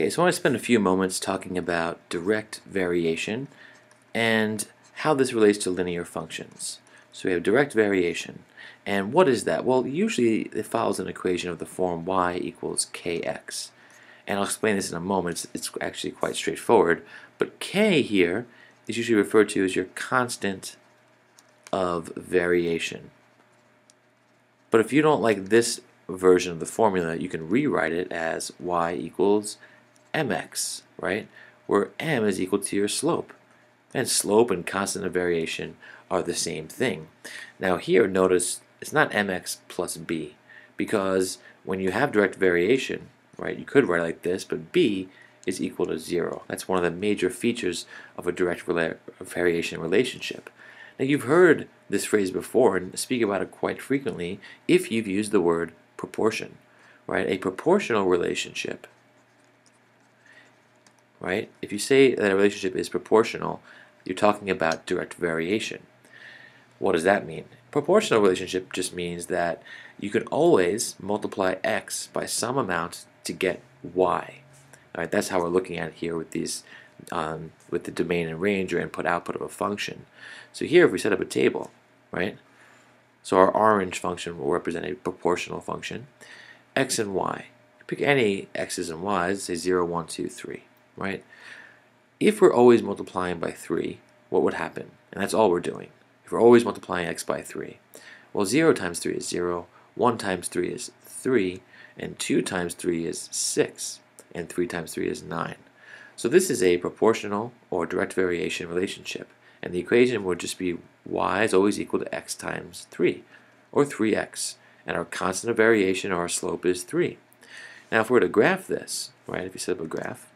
Okay, so I want to spend a few moments talking about direct variation and how this relates to linear functions. So we have direct variation. And what is that? Well, usually it follows an equation of the form y equals kx. And I'll explain this in a moment. It's, it's actually quite straightforward. But k here is usually referred to as your constant of variation. But if you don't like this version of the formula, you can rewrite it as y equals mx, right? Where m is equal to your slope. And slope and constant of variation are the same thing. Now here, notice it's not mx plus b, because when you have direct variation, right, you could write like this, but b is equal to zero. That's one of the major features of a direct rela variation relationship. Now you've heard this phrase before and speak about it quite frequently if you've used the word proportion, right? A proportional relationship right? If you say that a relationship is proportional, you're talking about direct variation. What does that mean? Proportional relationship just means that you can always multiply x by some amount to get y. All right, that's how we're looking at it here with these, um, with the domain and range or input-output of a function. So here, if we set up a table, right? So our orange function will represent a proportional function, x and y. Pick any x's and y's, say 0, 1, 2, 3 right? If we're always multiplying by 3, what would happen? And that's all we're doing. If we're always multiplying x by 3, well, 0 times 3 is 0, 1 times 3 is 3, and 2 times 3 is 6, and 3 times 3 is 9. So this is a proportional or direct variation relationship, and the equation would just be y is always equal to x times 3, or 3x, and our constant of variation or our slope is 3. Now if we were to graph this, right, if you set up a graph,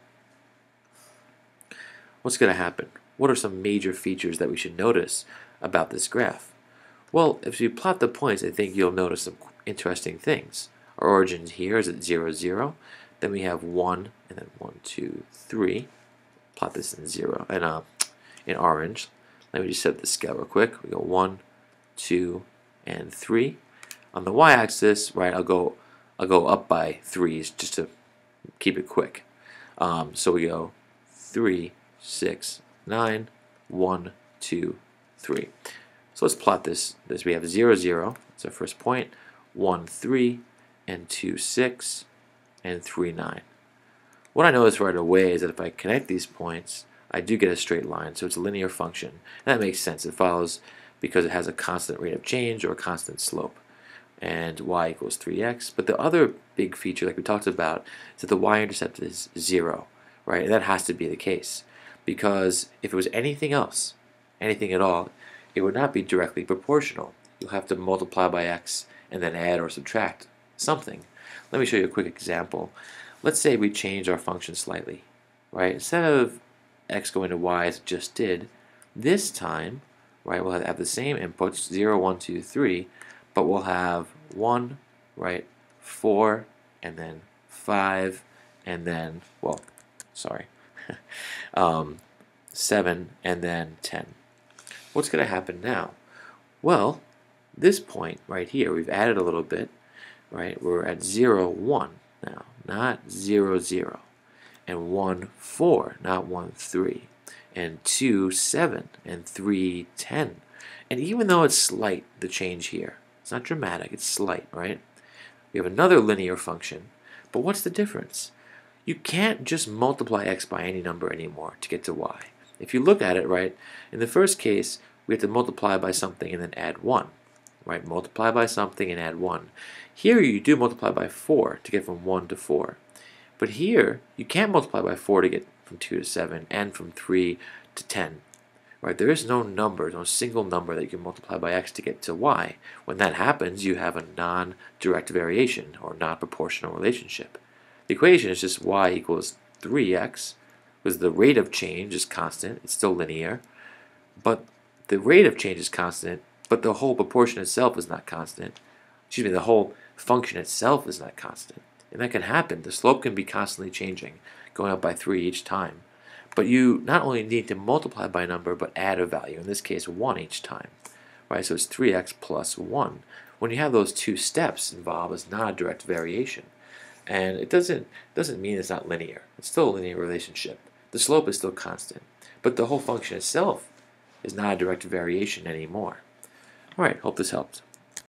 what's going to happen? What are some major features that we should notice about this graph? Well, if you plot the points, I think you'll notice some interesting things. Our origin here is at 0, 0. Then we have 1, and then 1, 2, 3. Plot this in 0, and uh, in orange. Let me just set the scale real quick. We go 1, 2, and 3. On the y-axis, right, I'll go I'll go up by 3s just to keep it quick. Um, so we go 3, six, nine, one, two, three. So let's plot this. This we have 0, 0. That's our first point. 1, 3, and 2, 6, and 3, 9. What I notice right away is that if I connect these points, I do get a straight line. So it's a linear function. And that makes sense. It follows because it has a constant rate of change or a constant slope. And y equals 3x. But the other big feature, like we talked about, is that the y-intercept is 0. Right? And that has to be the case because if it was anything else, anything at all, it would not be directly proportional. You'll have to multiply by x and then add or subtract something. Let me show you a quick example. Let's say we change our function slightly, right? Instead of x going to y as it just did, this time, right, we'll have the same inputs, 0, 1, 2, 3, but we'll have 1, right, 4, and then 5, and then, well, sorry, um, 7, and then 10. What's going to happen now? Well, this point right here, we've added a little bit, right? We're at 0, 1 now, not 0, 0. And 1, 4, not 1, 3. And 2, 7. And 3, 10. And even though it's slight, the change here, it's not dramatic, it's slight, right? We have another linear function, but what's the difference? You can't just multiply x by any number anymore to get to y. If you look at it, right, in the first case, we have to multiply by something and then add 1. Right, multiply by something and add 1. Here you do multiply by 4 to get from 1 to 4. But here, you can't multiply by 4 to get from 2 to 7 and from 3 to 10. Right, there is no number, no single number that you can multiply by x to get to y. When that happens, you have a non-direct variation or non-proportional relationship. The equation is just y equals 3x, because the rate of change is constant, it's still linear, but the rate of change is constant, but the whole proportion itself is not constant. Excuse me, the whole function itself is not constant. And that can happen. The slope can be constantly changing, going up by 3 each time. But you not only need to multiply by a number, but add a value, in this case 1 each time. Right, so it's 3x plus 1. When you have those two steps involved, it's not a direct variation. And it doesn't, doesn't mean it's not linear. It's still a linear relationship. The slope is still constant. But the whole function itself is not a direct variation anymore. All right, hope this helped.